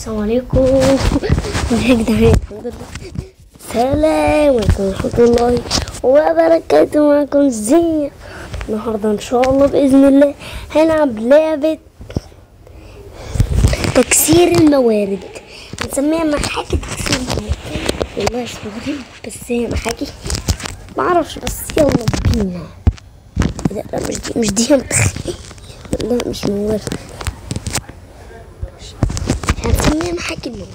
السلام عليكم. يا جدعان الحمد لله. السلام عليكم ورحمة الله وبركاته. معكم زين. النهاردة إن شاء الله بإذن الله هنلعب لعبة تكسير الموارد. هنسميها محاكي تكسير الموارد. والله اسمه غريب بس هي محاكي. معرفش بس يلا بينا. لا مش دي مش دي لا مش موارد. هنسميها محاكي الموارد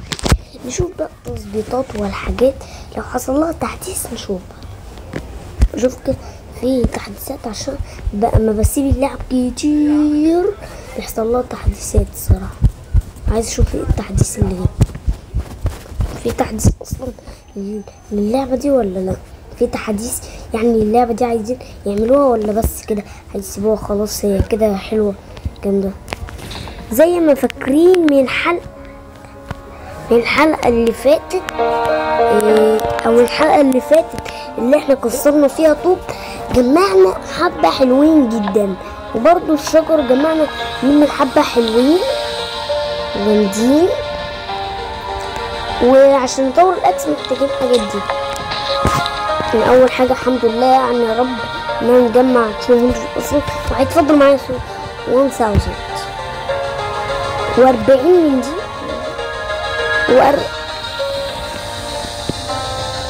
نشوف بقى التظبيطات والحاجات. لو حصل لها تحديث نشوف. شوف كده في تحديثات عشان بقى ما بسيب اللعب كتير. بيحصل لها تحديثات الصراحة عايز أشوف إيه التحديث اللي جاي في تحديث أصلا لل- للعبة دي ولا لأ؟ في تحديث يعني اللعبة دي عايزين يعملوها ولا بس كده؟ هيسيبوها خلاص هي كده حلوة. جامدة. زي ما فاكرين من حلقة من الحلقة اللي فاتت إيه، أو الحلقة اللي فاتت اللي إحنا كسرنا فيها طوب جمعنا حبة حلوين جدا. وبرضو الشجر جمعنا منه حبة حلوين جامدين وعشان نطور الأكس محتاجين الحاجات دي. من أول حاجة الحمد لله يعني يا رب إن نجمع 200 أصلا وهيتفضل معايا 1000 و40 من دي. وأر...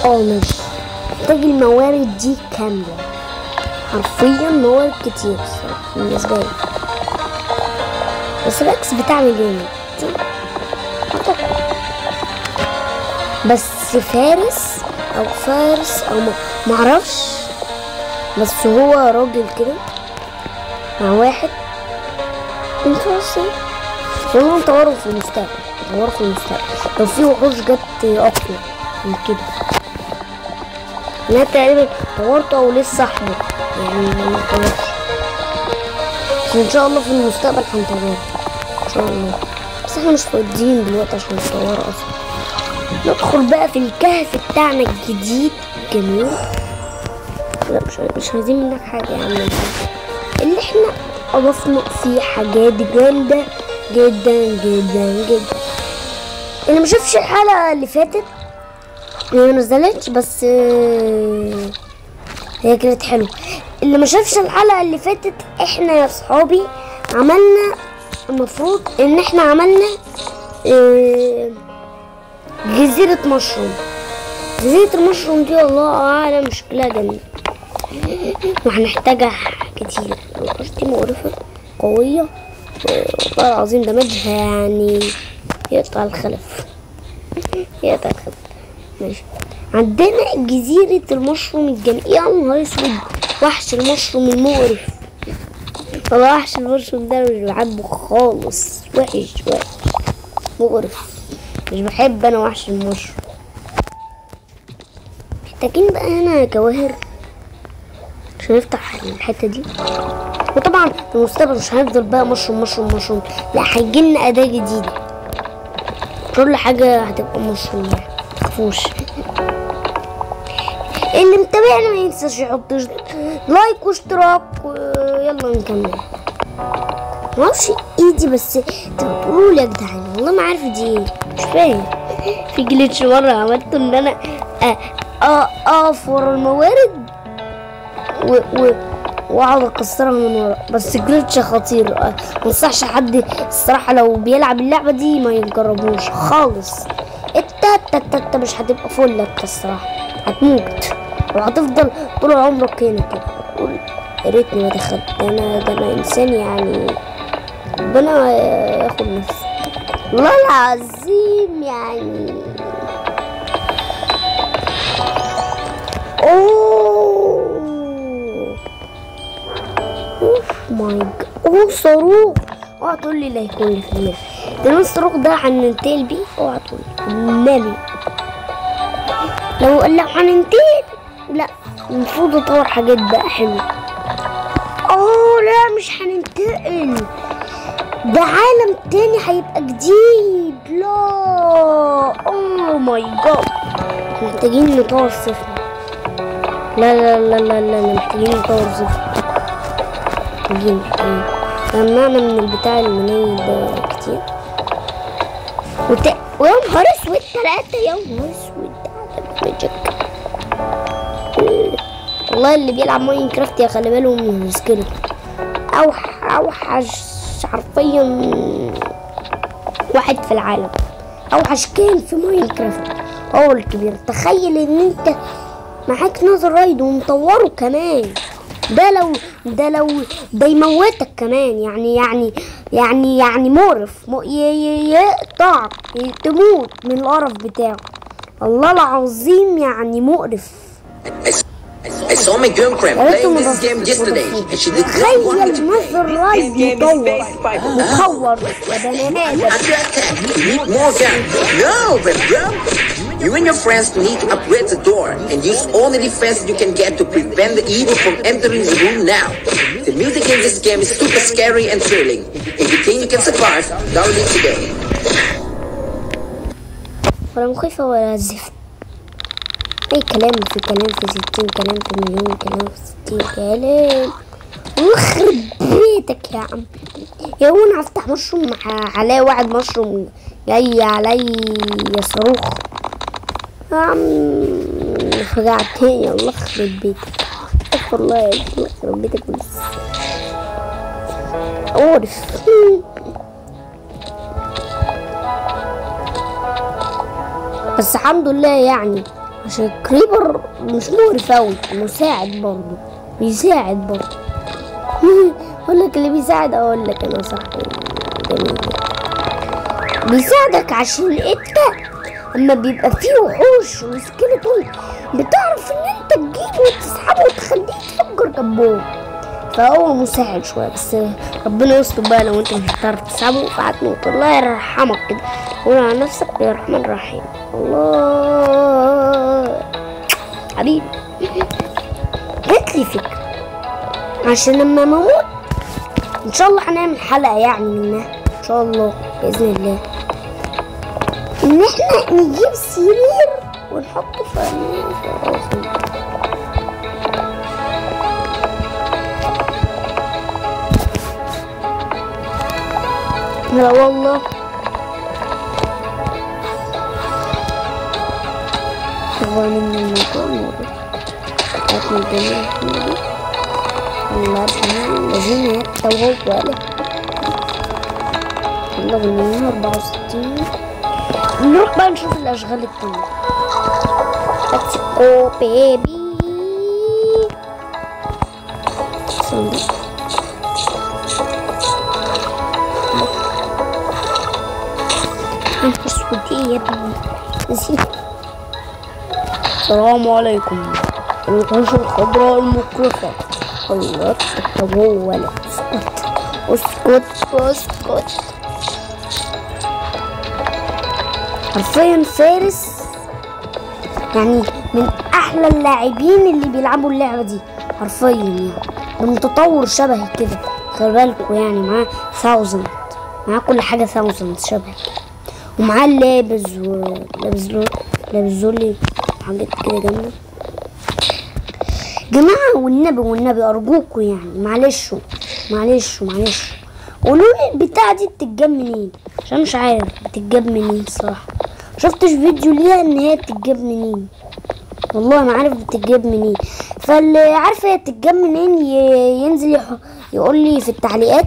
آه ماشي محتاج الموارد دي كاملة. حرفيا موارد كتير بالنسبة لي. بس الأكس بتاعي جامد. بس فارس أو فارس ما معرفش. بس هو راجل كده مع واحد. أنتوا والله نطوره في المستقبل. نطوره في المستقبل لو في وحوش جت أقوى من كده. أنا تقريبا طورته أو لسه أحمر. يعني ما إن شاء الله في المستقبل هنطوره. إن شاء الله. بس إحنا مش فاضيين دلوقتي عشان نطوره أصلا. ندخل بقى في الكهف بتاعنا الجديد. جميل. لا مش مش عايزين منك حاجة يا عم. اللي إحنا أضفنا فيه حاجات جامدة جدا جدا جدا. اللي ما شافش الحلقة اللي فاتت. هي ما نزلتش بس آه، هي كانت حلوة. اللي ما شافش الحلقة اللي فاتت إحنا يا صحابي عملنا المفروض إن إحنا عملنا آه، جزيرة مشروم. جزيرة المشروم دي الله أعلم شكلها جميل. وهنحتاجها كتير. القرش دي مقرفة قوية والله العظيم دمجها يعني يقطع الخلف. يقطع الخلف. ماشي. عندنا جزيرة المشروم الجميل يا نهار أسود. وحش المشروم المقرف. والله وحش المشروم ده مش بحبه خالص. وحش وحش. مقرف. مش بحب أنا وحش المشروم. محتاجين بقى هنا جواهر. عشان نفتح الحتة دي. وطبعا في المستقبل مش هنفضل بقى مشروم مشروم مشروم. لا هيجيلنا أداة جديدة. كل حاجة هتبقى مشروم يعني متخافوش. اللي متابعنا ما ينساش يحط like واشتراك ويلا نكمل. معرفش ايدي بس بتقولوا لي يا جدعان والله ما عارف دي إيه. مش فاهم. في glitch مرة عملت إن أنا اقف ورا الموارد و و واقعد اكسرها من ورا. بس glitch خطير. أه، منصحش حد. الصراحة لو بيلعب اللعبة دي ما يجربوش خالص. انت انت انت مش هتبقى فل انت الصراحة. هتموت. وهتفضل طول عمرك هنا كده. يا ريتني ما دخلت. أنا ده أنا إنسان يعني. ربنا ياخد نفسي والله العظيم يعني. أوه. ماي جاد أوه صاروخ. اوعى تقول لي لا يكون لي في ده الصاروخ ده هننتقل بيه؟ اوعى تقول لي. النبي. لو لو هننتقل لا المفروض اطور حاجات بقى حلوة. اوه لا مش هننتقل. ده عالم تاني هيبقى جديد. لا. اوه ماي جاد. محتاجين نطور صفر. لا لا لا لا, لا محتاجين نطور صفر. محتاجين محتاجين جمعنا من البتاع المنيل ده كتير. وت... ويا نهار أسود ثلاثة يا نهار أسود. والله اللي بيلعب Minecraft يا خلي باله من ال skeleton اوح أوحش حرفيا واحد في العالم. أوحش كائن في Minecraft هو ال creeper. تخيل إن أنت معاك نظر رايد ومطوره كمان. ده لو ده لو ده يموتك كمان يعني يعني يعني يعني مقرف م- ي- ي- يقطع تموت من القرف بتاعه. الله العظيم يعني مقرف. I saw my girlfriend يا playing this game yesterday and she did not want me to تخيل نظر رايد مطور. مطور. يا بني آدم. Under attack. You need more guns. No, but bro. You and your friends need to upgrade the door and use all the defense you can get to prevent the evil from entering the room now. The music in this game is super scary and thrilling. If you think you can survive, download it today. ولا مخيفة ولا زفت أي كلام في كلام في ستين كلام في مليون كلام في ستين كلام ويخرب بيتك يا عم يا هو انا هفتح مشروم مع علي واحد مشروم جاي علي صاروخ يا عم فجعتني الله يخرب بيتك. استغفر الله يا الله يخرب بيتك بس. عارف بس الحمد لله يعني عشان كريبر مش مقرف أوي مساعد برضه بيساعد برضه. أقول لك اللي بيساعد أقول لك أنا صح بيساعدك عشان انت اما بيبقى فيه وحوش وسكيلتون بتعرف إن أنت تجيبه وتسحبه وتخليه يتفجر جنبهم فهو مساعد شوية بس ربنا يستر بقى لو أنت مش هتعرف تسحبه. فهتموت الله يرحمك كده. قول على نفسك يا رحمن الرحيم. الله. حبيبي. جات لي فكرة. عشان لما أموت إن شاء الله هنعمل حلقة يعني منها. إن شاء الله بإذن الله. ان إحنا نجيب سرير ونحطه في لا والله. هو من مرة لكن حمد الله بنا الذين بالمليون أربعة وستين. نروح بقى نشوف الأشغال التانية ليتس جو بيبي انت اسود إيه يا ابني نسيت السلام عليكم الوحوش الخضراء المكرفة الله طب هو ولا اسكت اسكت اسكت حرفيا فارس. يعني من أحلى اللاعبين اللي بيلعبوا اللعبة دي حرفيا يعني. ده متطور شبهي كده. خلي بالكوا يعني معاه ثاوزند معاه كل حاجة ثاوزند شبهي ومعاه اللابز ولابس له لابس زولي حاجات كده جامدة. جماعة والنبي والنبي أرجوكوا يعني. معلش معلش معلش. قولوا لي البتاعة دي بتتجاب منين؟ عشان مش عارف بتتجاب منين الصراحة شفتش فيديو ليها ان هي بتتجاب منين والله ما عارف بتتجاب منين فاللي عارف هي بتتجاب منين ينزل. يقول لي في التعليقات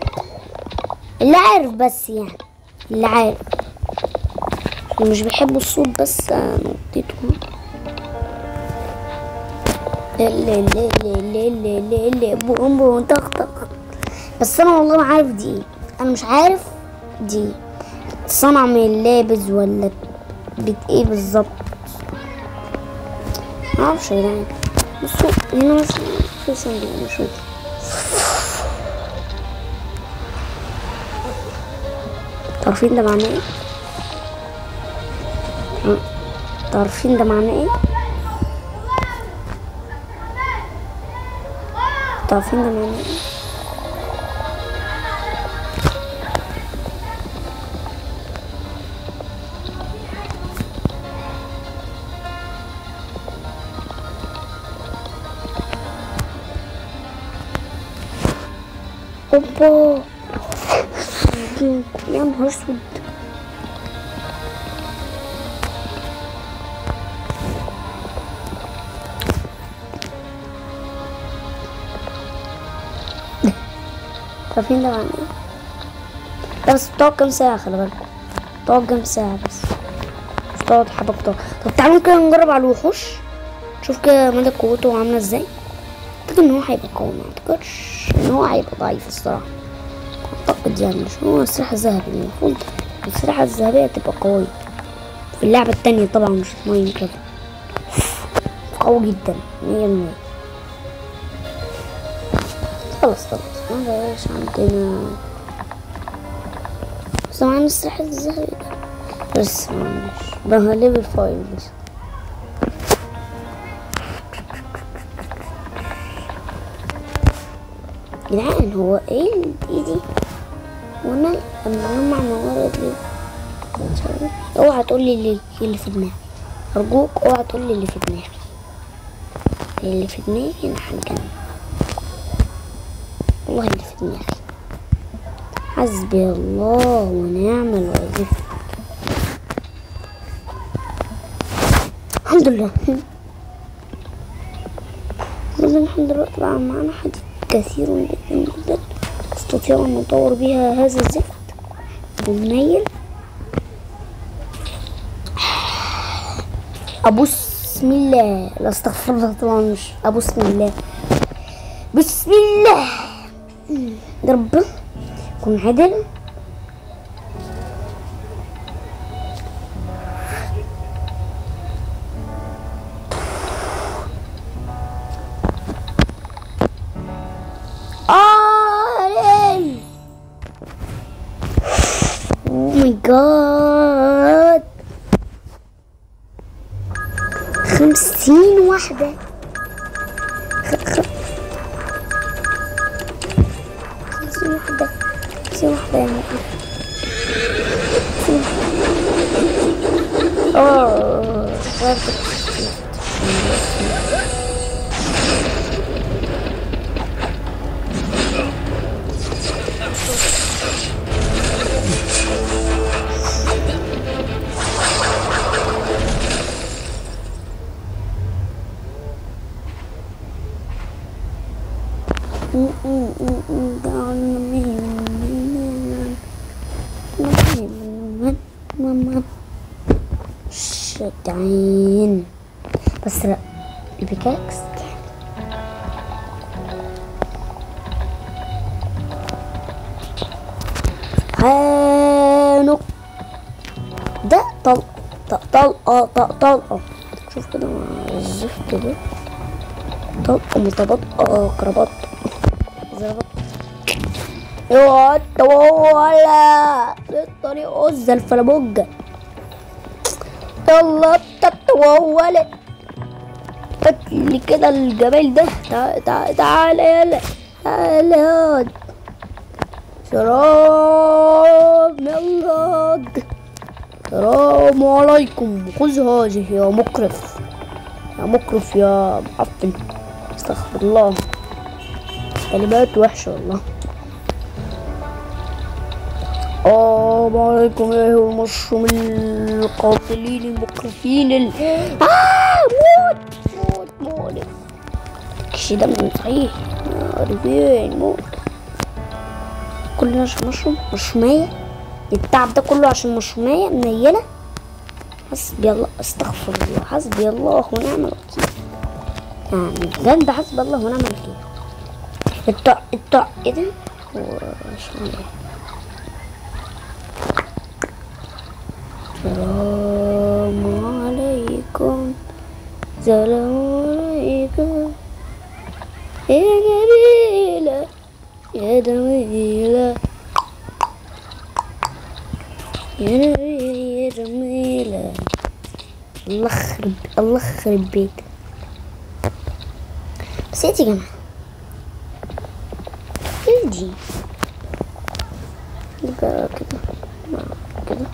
اللي عارف بس يعني اللي عارف مش بيحبوا الصوت بس آه، نطيته بوم بوم طخ طخ بس أنا والله ما عارف دي إيه أنا مش عارف دي صنع من اللابز ولا بت إيه بالظبط ما أعرفش يا جدعان بصوا هنا مش في صندوق مش ممكن. عارفين ده معناه إيه؟ عارفين ده معناه إيه؟ عارفين ده معناه إيه؟ اوبا يا نهار أسود. طب فين ده معنى؟ إيه؟ بس بتقعد كام ساعة؟ خلي بالك. بتقعد كام ساعة بس؟ مش بتقعد حبة بتقعد. طب تعالوا كده نجرب على الوحوش. نشوف كده مدى قوته عاملة إزاي. أعتقد إن هو هيبقى قوي معتقدش ان هو هيبقى ضعيف الصراحة. اعتقد يعني مش هو السلاح الذهبي؟ المفروض السلاح الذهبية تبقى قوية. في اللعبة التانية طبعا مش في Minecraft. قوي جدا مية المية. خلاص خلاص ما بقاش عندنا. بس معانا السلاح الذهبي بس معلش بقى level five بس. جدعان هو إيه إيه دي وأنا لما نجمع موارد ليه. أوعى تقولي اللي اللي في دماغي. أرجوك أوعى تقولي اللي في دماغي. اللي في دماغي أنا هتجنن والله اللي في دماغي. حسبي الله ونعم الوكيل الحمد لله. إحنا دلوقتي بقى معانا حديد كثير جدا جدا. أستطيع أن أطور بها هذا الزفت. بالنيل أبو بسم الله. لا أستغفر الله طبعا. مش أبو بسم الله. بسم الله. يا رب كن عدل. today. البيكاكس هانو ده طلق طلق طلقة طلق طلقة شوف كده مع الزفت ده طلقة متباطئة كربط زربط يقعد ولا الطريق أز الفلامونجا يلا تتوولت لي كده الجمال ده. تع- تع- تعالى يلا تعالى يلا. سلام يلا. السلام عليكم. خذ هذه يا مكرف يا مكرف يا معفن. استغفر الله. كلمات وحشة والله. السلام عليكم أيها المشروم القاتلين المكرفين ال... آه! كشي ده من صحيح. عارفين موت كلنا عشان مشروم مشرومية. التعب ده كله عشان مشرومية منيلة حسبي الله استغفر الله حسبي الله ونعم الوكيل. يعني بجد حسبي الله ونعم الوكيل. الطع الطع إيه ده؟ هو شو ده؟ سلام عليكم. سلام يا جميلة يا جميلة. يا نبيلة يا جميلة. الله يخرب الله يخرب بيتك بس يا جماعة إيه دي كده كده كده.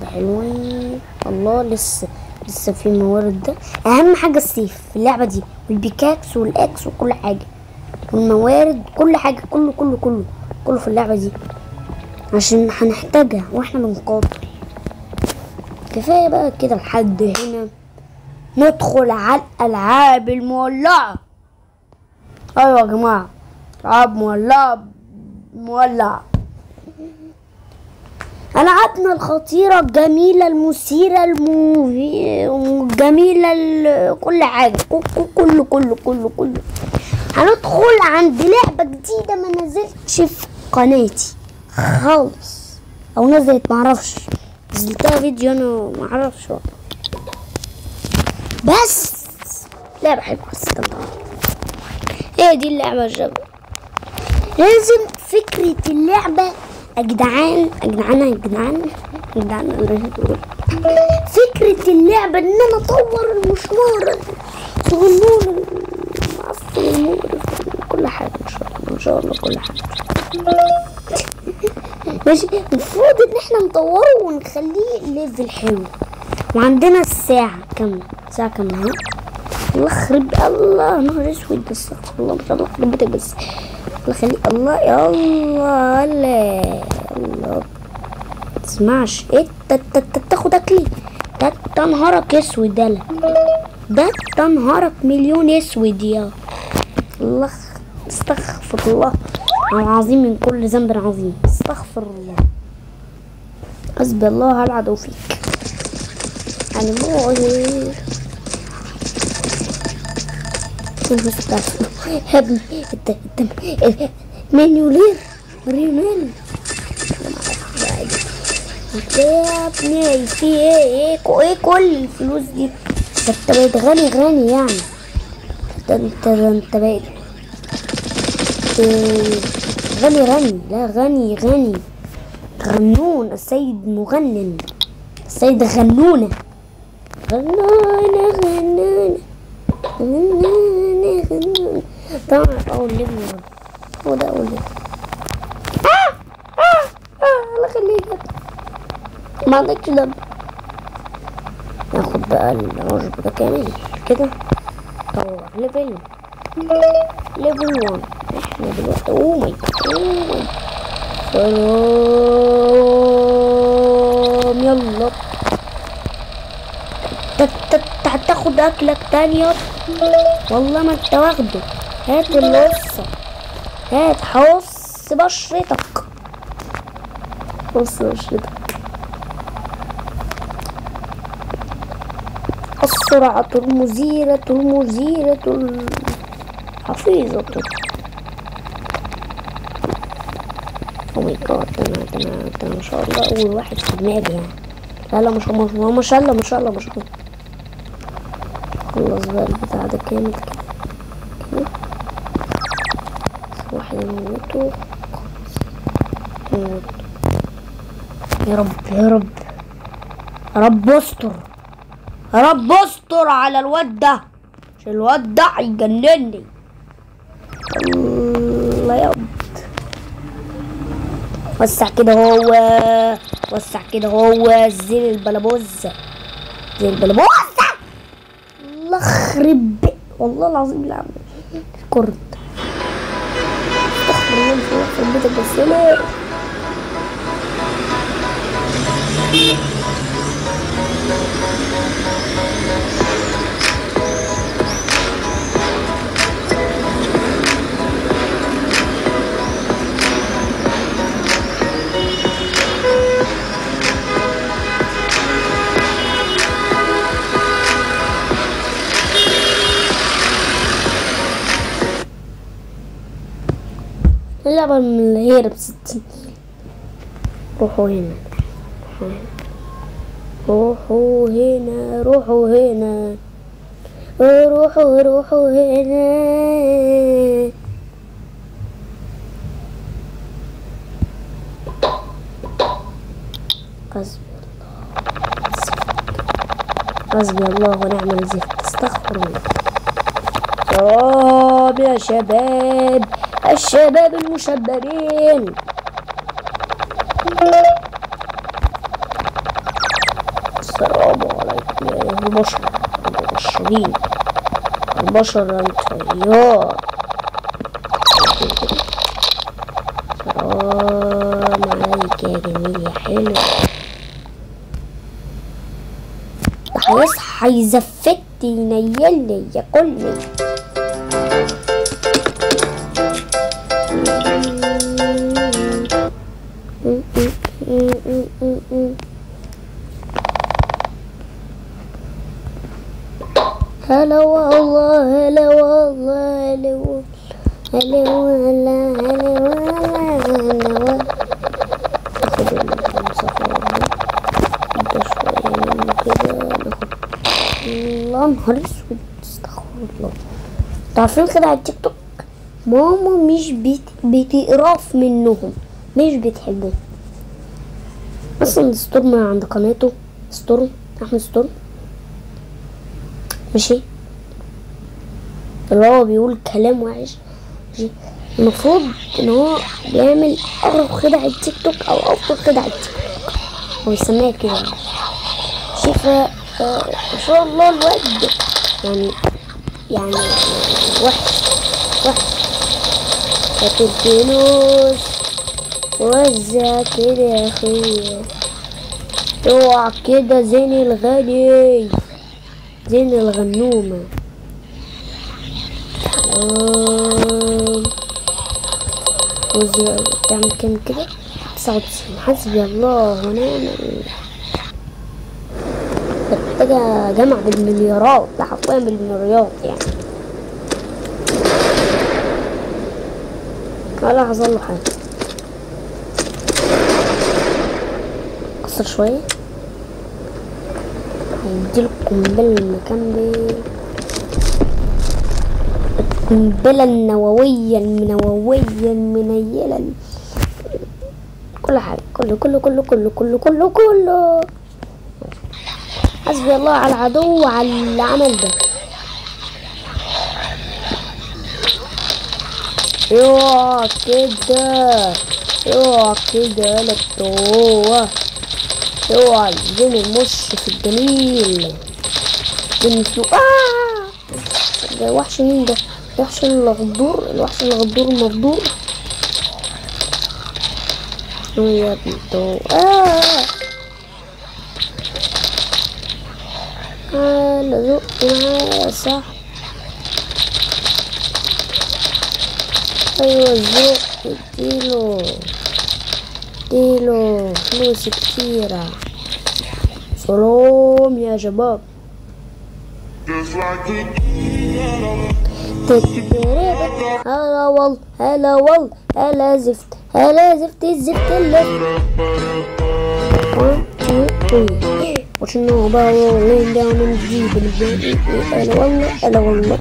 ده حلوين. الله لسه لسه في موارد ده. أهم حاجة السيف في اللعبة دي وال pickaxe وال axe وكل حاجة. والموارد كل حاجة كله كله كله كله في اللعبة دي. عشان هنحتاجها وإحنا بنقاتل. كفاية بقى كده لحد هنا. ندخل على الألعاب المولعة. أيوه يا جماعة ألعاب مولعة مولع ألعابنا الخطيرة الجميلة المثيرة الجميلة ال- كل حاجة. كل كل كل كل كل هندخل عند لعبة جديدة ما نزلتش في قناتي. خالص. أو نزلت معرفش نزلتها فيديو أنا معرفش. بس. لعبة حلوة. هي دي اللعبة شباب لازم فكرة اللعبة يا جدعان يا جدعان يا جدعان يا جدعان. فكرة اللعبة إن أنا أطور المشوار صغنون المقرف كل حاجة إن شاء الله إن شاء الله كل حاجة. ماشي المفروض إن إحنا نطوره ونخليه ليفل حلو. وعندنا الساعة كم؟ ساعة كم اهي الله يخرب الله نهار أسود استغفر الله ما شاء الله بس. الله خلي الله يا الله الله الله. تسمعش؟ إيه؟ تا- تا- تا- تاخد أكلي. ده ده نهارك أسود يالا ده ده نهارك مليون أسود يا الله. استغفر الله. العظيم من كل ذنب عظيم استغفر الله. حسبي الله على العدو فيك. يعني مو انت مليونير مليونير يا ابني في إيه إيه إيه كل الفلوس دي ده انت بقيت غني غني يعني ده انت ده انت بقيت غني غني لا غني غني غنون السيد مغنن. السيد غنونة غنونة غنونة طبعا أول level هو ده أول level آه آه آه الله يخليك. ما عندكش دم ناخد بقى العشب ده كامل كده طور level level 1 إحنا دلوقتي oh my God سلام يلا هتاخد اكلك تاني والله ما انت واخده. هات القصة هات. حص بشرتك. حص بشرتك. السرعة المزيرة المزيرة الحفيظة. أو ماي جاد أنا أنا ما شاء الله أول واحد في دماغي يعني. لا لا ما شاء الله ما شاء الله ما شاء الله ما شاء الله خلص بقى البتاع ده كامل كده واحد يموتوا يموت يا رب يا رب. يا رب استر. يا رب استر على الواد ده. عشان الواد ده هيجنني. الله يا رب. وسع كده هو. وسع كده هو. زي البلابوز. زي البلابوز. الله خرب بي- والله العظيم لا كرد استغفر يخرب بيتك بس لا اللعبة من اللي هي بستين. روحوا هنا. روحوا هنا روحوا هنا. روحوا روحوا هنا. حسبي الله حسبي الله ونعم الزفت استغفر الله. شباب يا شباب. الشباب المشببين السلام عليكم يا البشر. المبشرين. البشر الخيار سلام عليك يا جميل يا حلو. هيصحى يزفت ينيلني ياكلني هلا هلا هلا تعرفين كده على التيك توك؟ ماما مش بت... بتقرف منهم مش بتحبهم أصلا ستورم عند قناته ستورم احمد ستورم ماشي؟ اللي هو بيقول كلام وحش. المفروض إن هو بيعمل اغرب خدع التيك توك أو أفضل خدع التيك توك. هو يسميها كده. ماشي ف ف- ما شاء الله الواد يعني يعني وحش وحش. متدينوش وزع كده يا أخي. اوعى كده زين الغالي زين. وزع تعمل كام كده؟ تسعة وتسعين. حسبي الله ونعم. محتاجة جمع بالمليارات. ده حرفيا بالمليارات يعني. ولا حصل له حاجة. قصر شوية. هيديله القنبلة المكان دي القنبلة النووية المنووية المنيلة ال- كل حاجة كله كله كله كله كله كله كله. حسبي الله على العدو وعلى العمل ده. اوعى كده. اوعى كده بتوه اوعى زين المش في الجميل. زين آه! ده وحش مين ده؟ الوحش الغدور الوحش الغدور المغدور يا ابني تو آه تعالى زق معايا صح أيوه زق اديله اديله فلوس كتيرة سلام يا شباب تتربت هلا والله هلا والله هلا زفت هلا زفت الزفت اللي in the deep in the هلا والله هلا والله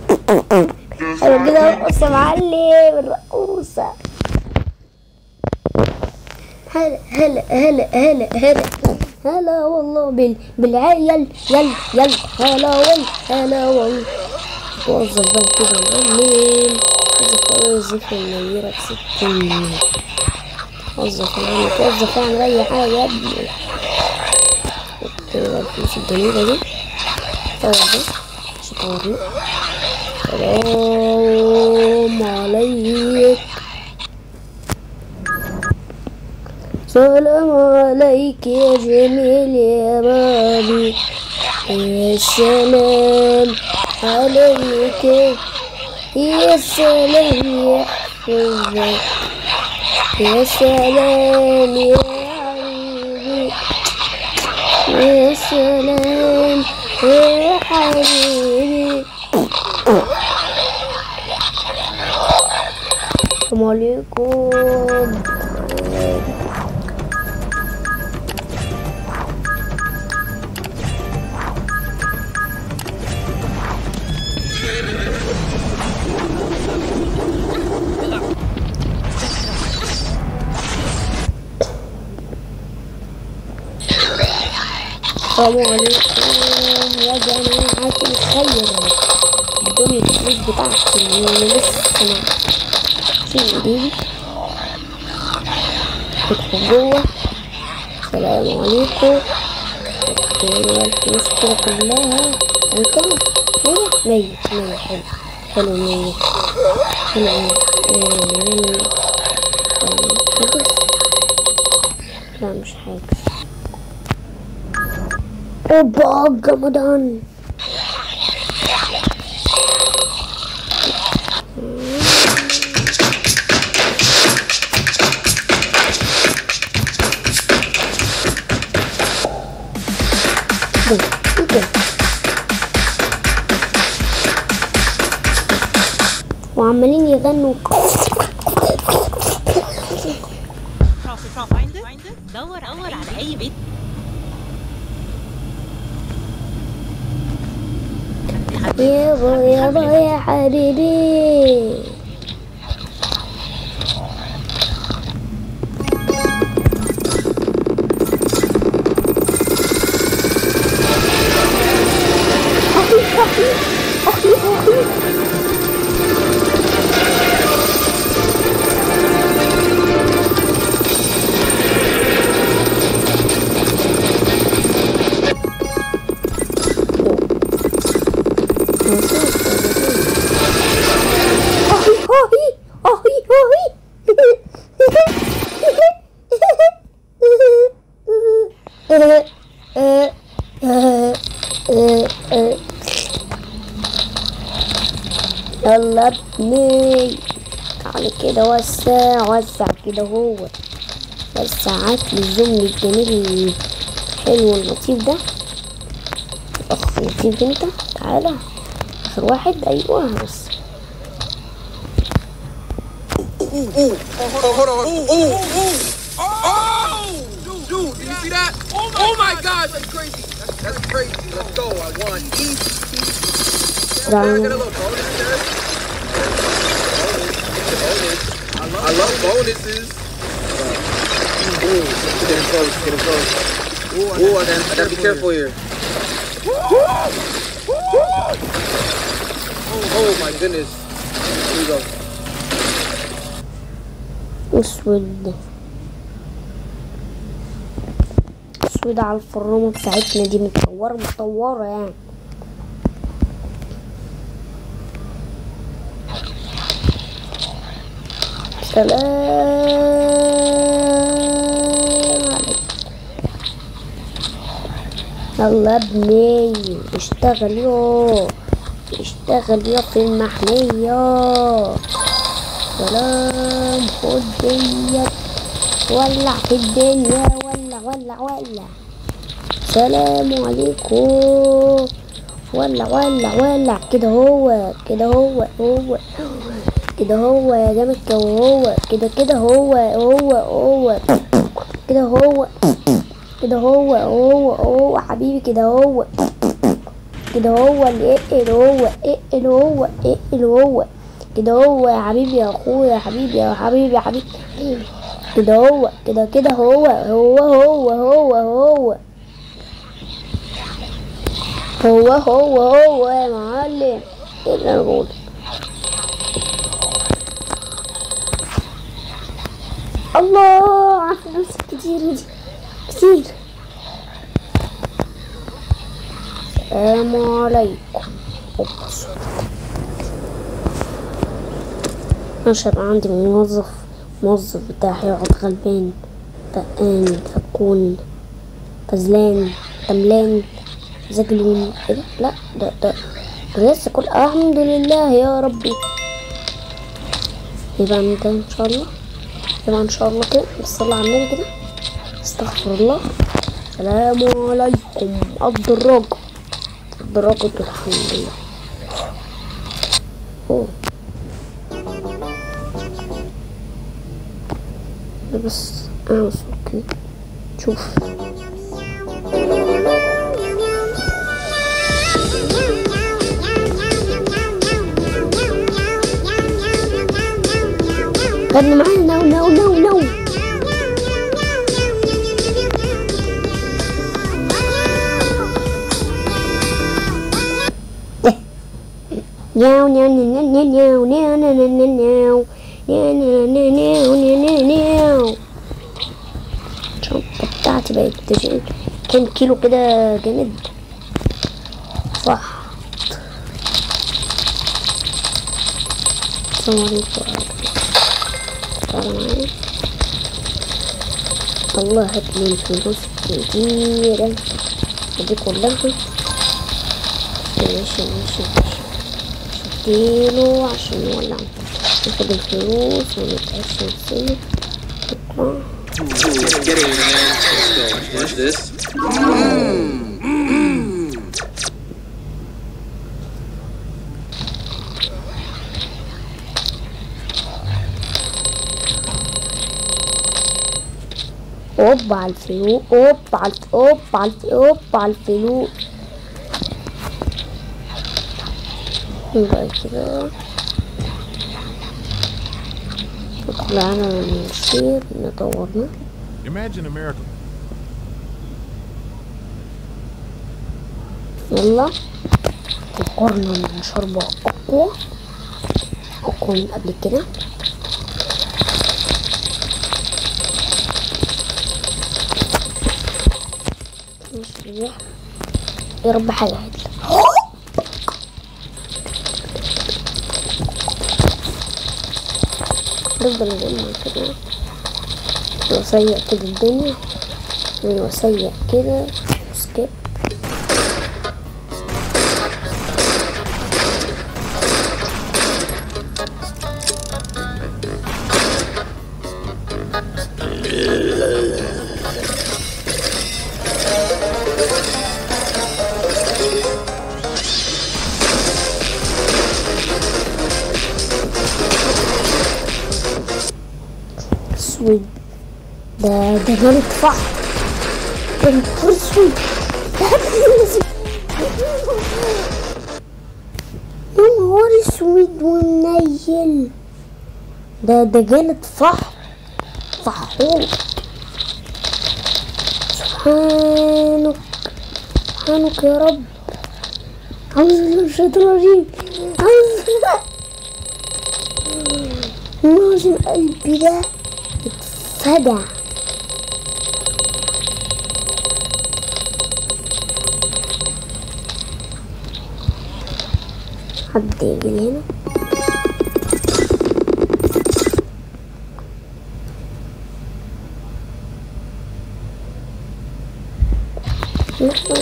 حلو كده الرقصة معلم الرقوصة هلا هلا هلا هلا هلا هلا والله بال بالعيل يل يل هلا والله هلا والله توظف بقى كده العلم وظف وظف المنيرة بستين وظف العلم توظف اعمل أي حاجة يا ابني. كده الفلوس الجميلة دي. توظف عشان توريك سلام عليك. سلام عليك يا جميل يا بابي يا سلام. عليك يا سلام يحفظك يا سلام يا حبيبي يا سلام يا حبيبي السلام عليكم السلام عليكم يا جماعة الخير ادوني الفلوس بتاعتي اللي لسه في ايدي ادخل جوه السلام عليكم ادوني الفلوس كلها يعني كام؟ مية؟ مية مية حلو حلو مية حلو مية مية حاجز؟ لا مش حاجز اوبا جمدان وعمالين يغنوا. يا حبيبي. كده وسع وسع كده هو. وسع هاتلي الزمن الجميل الحلو اللطيف ده. أخ لطيف أنت. تعالى. آخر واحد. أيوه بس Hold I love bonuses. Ooh, get him close, get him close. Ooh, I gotta, Ooh, I gotta, I gotta be careful here. Oh my goodness. Here we go. اسود اسود على الفرامه بتاعتنا دي متطوره متطوره يعني سلام عليكم. يا ابني اشتغل يو اشتغل يا في المحمية سلام. خد ديت ولع في الدنيا. ولع ولع ولع. سلام عليكم. ولع ولع ولع. كده هو كده هو هو. كده هو يا جامد كده هو كده كده هو هو هو كده هو كده هو هو هو حبيبي كده هو كده هو اللي اللي هو اللي هو اللي هو كده هو يا حبيبي يا اخويا يا حبيبي يا حبيبي يا حبيبي كده هو كده كده هو هو هو هو هو هو هو هو يا معلم إيه اللي أنا بقوله الله. على فلوس كتير كتير. السلام عليكم. أوبس. مش هيبقى عندي موظف موظف بتاعي هيقعد غلبان تقان تكون فزلان تملان زجلون إيه لا ده ده لسه كل الحمد لله يا ربي. يبقى انت إن شاء الله. يبقى إن شاء الله كده بالصلاة على النبي كده استغفر الله. السلام عليكم. قد الراجل الحمد لله. ده بس. أنا بس أوكي. شوف. غني معانا نو نو نو نو نياو نياو نياو نياو نياو نياو نياو نياو نياو نياو نياو نياو الشنطة بتاعتي بقت تشيل كام كيلو كده جامد صح السلام عليكم الله من فلوس كتيرة دي كلها ماشي ماشي ماشي اديله عشان يولع ناخد الفلوس ونتعشى نسيب شكرا Getting Watch this. Mm. أوب على الفلوس أوب على أوب على أوب على الفلوس يبقى كده. ندخل على المشير ندورنا Imagine. يلا. مقارنة من أقوى أقوى من قبل كده. ماشي يا يا رب حاجة عدل نفضل نقول كده. وسيء كده الدنيا وسيء كده. ده ده جالة فحم. فحوم سبحانك. سبحانك يا رب. أعوذ بالله الشيطان الرجيم. لازم قلبي ده اتفدع. حد يجي هنا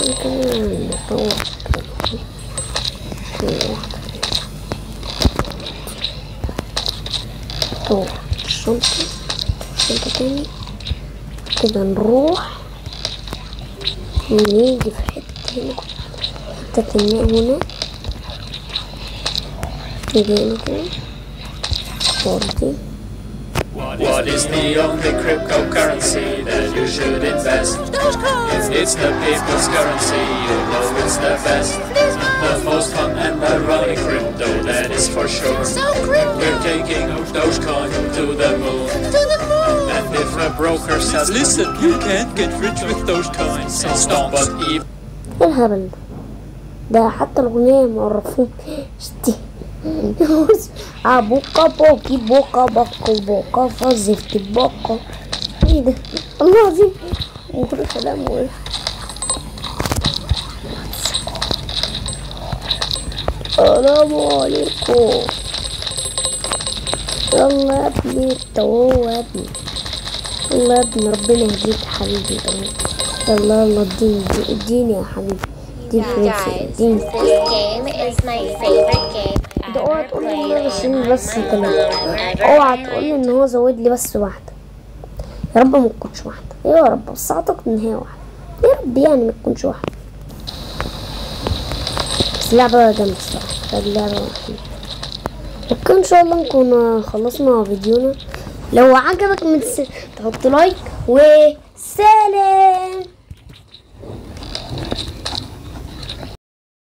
نحن كمان نطور طور الشنطة شنطة تاني كده نروح ونيجي في حتة هنا حتة الماء هنا نيجي هنا كده فاضي What is the only cryptocurrency that you should invest? If it's the people's currency, you know it's the best. The most fun and ironic crypto, that is for sure. We're taking Dogecoin to the moon. And if a broker says, listen, you can't get rich with Dogecoins, it's not but even. ايه الهبل ده ده حتى الأغنية معرفون اشتي اه بوكا بوكي بوكا بوكا بوكا فزفت بوكا ايه ده الله العظيم وكل كلام وايه السلام عليكم. يلا يا ابني انت وهو يا ابني. يلا يا ابني ربنا يهديك يا حبيبي. يلا يلا اديني اديني يا حبيبي. اديني فلوس Guys, اديني. ده اوعى تقول لي إن أنا بشيل بس تلاته اوعى تقول لي إن هو زود لي بس واحدة. يا رب ما تكونش واحدة. يا رب بس اعتقد ان هي واحدة يا رب يعني ما تكونش واحدة بس اللعبه جامده الصراحة. اللعبة حلوة Okay إن شاء الله نكون خلصنا فيديونا. لو عجبك ما تحط like وسلام!